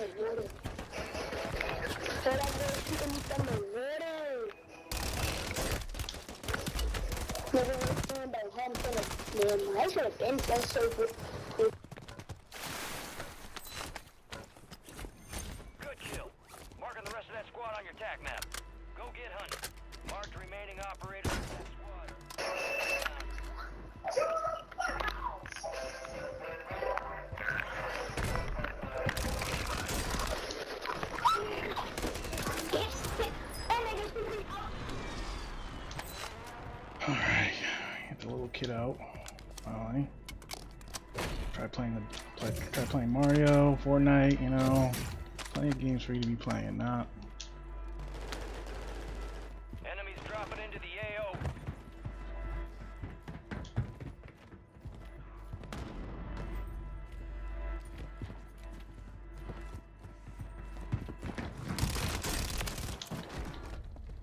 in water. So that girl shooting me from the water. Never understand about how I'm gonna, man, I should have been so. Good playing Mario, Fortnite, you know. Plenty of games for you to be playing, not Enemies dropping into the AO.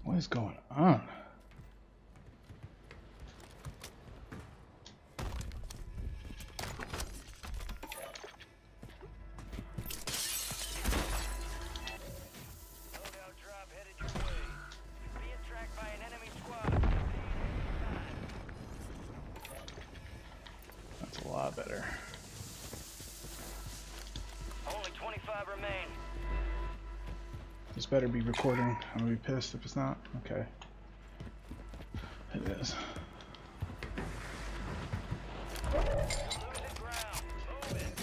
what is going on? Better be recording. I'm gonna be pissed if it's not. Okay. It is. Losing ground. Move it.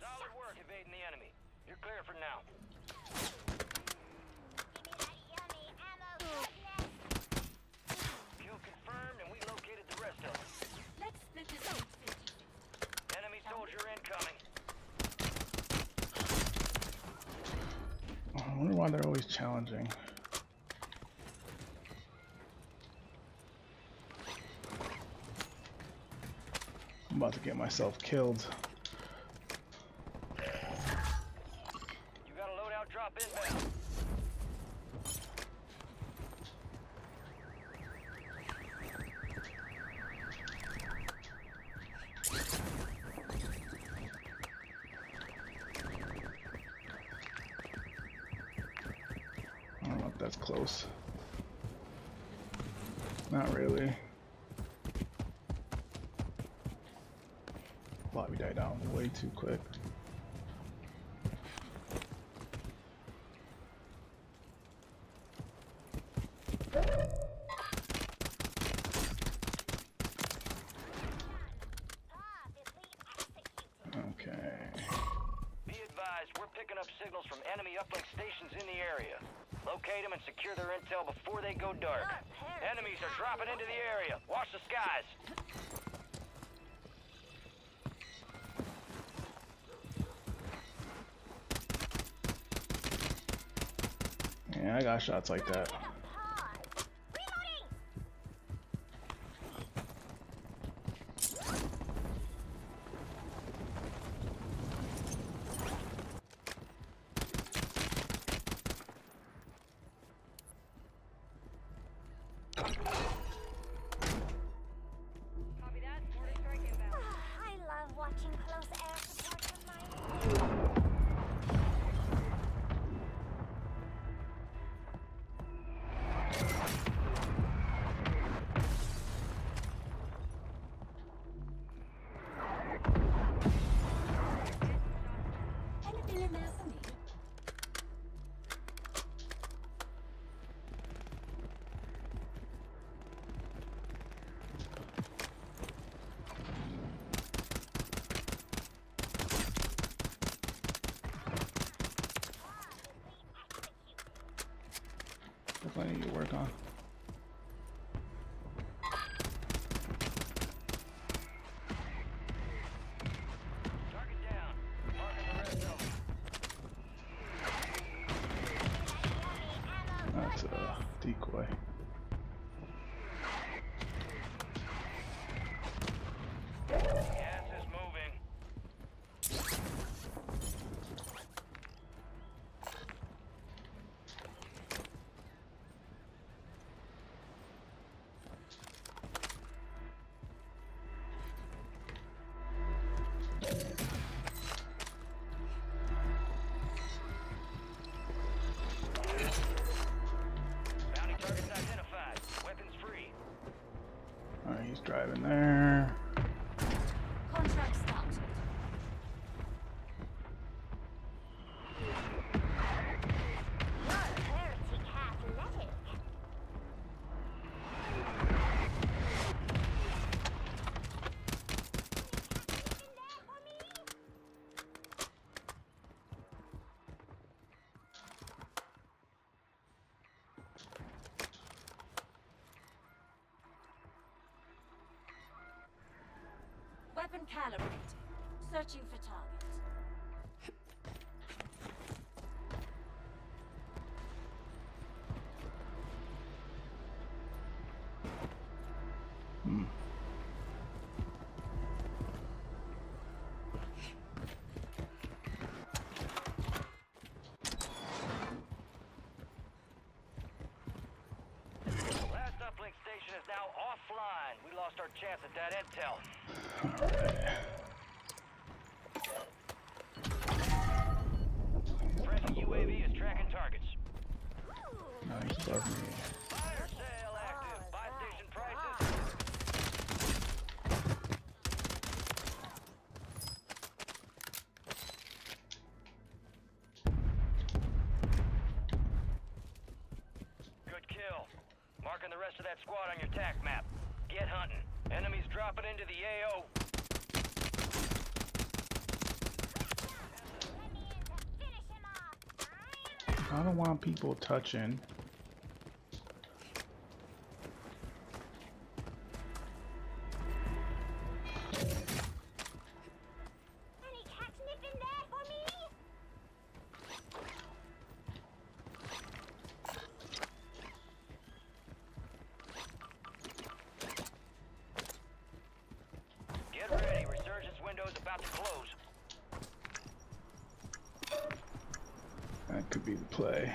Solid work evading the enemy. You're clear for now. Kill confirmed and we located the rest of them. Let's split this up. Enemy soldier incoming. Oh, I wonder why they're always challenging. I'm about to get myself killed. You got a loadout drop inbound. I don't know if that's close. Not really. Bobby died down way too quick. Okay. Be advised, we're picking up signals from enemy uplink stations in the area. Locate them and secure their intel before they go dark. Enemies are dropping into the area. Watch the skies. Yeah, I got shots like that. Plenty Calibrated. Searching for target. Hmm. Last uplink station is now offline. We lost our chance at that intel. Kill. Marking the rest of that squad on your TAC map. Get hunting. Enemies dropping into the AO. Finish him off. I don't want people touching. Be the play.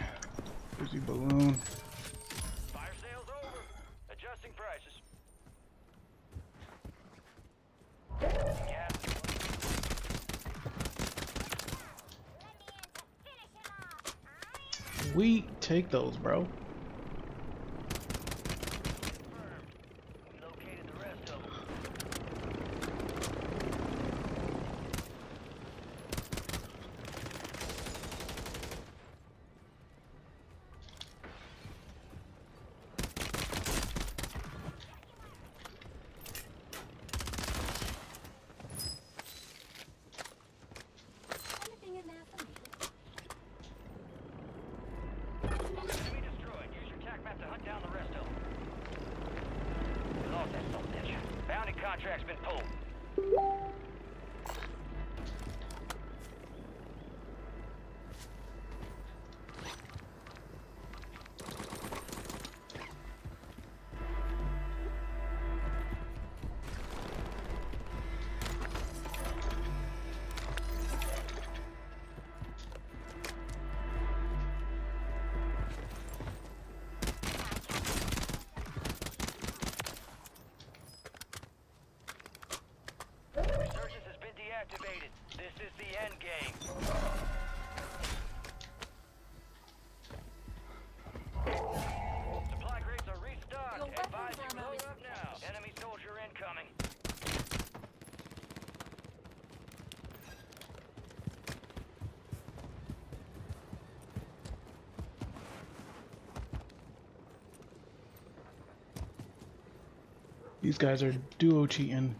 Busy balloon. Fire sale's over. Adjusting prices. Gas. Let me in to finish him off. We take those, bro. confirmed. We located the rest of them. Anything in there for me? Enemy destroyed. Use your TAC map to hunt down the rest of them. We lost that son of a bitch. Contract's been pulled. Has been deactivated. This is the end game. Supply crates are restocked. Advise you load up now. Enemy soldier incoming. These guys are duo cheating.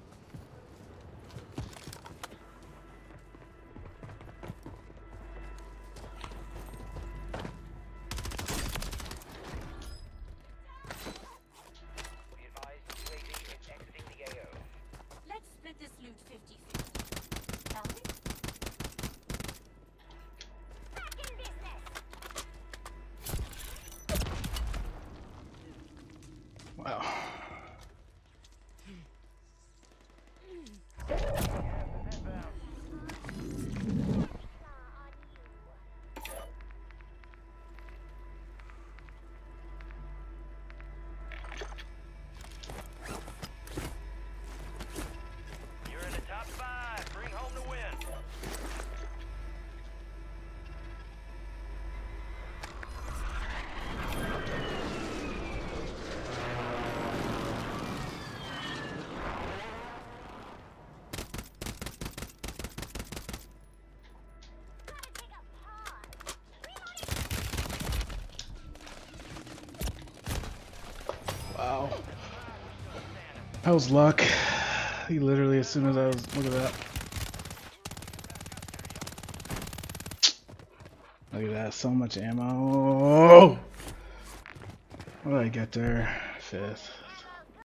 That was luck. He literally, as soon as I was, look at that. Look at that, so much ammo. What did I get there? Fifth.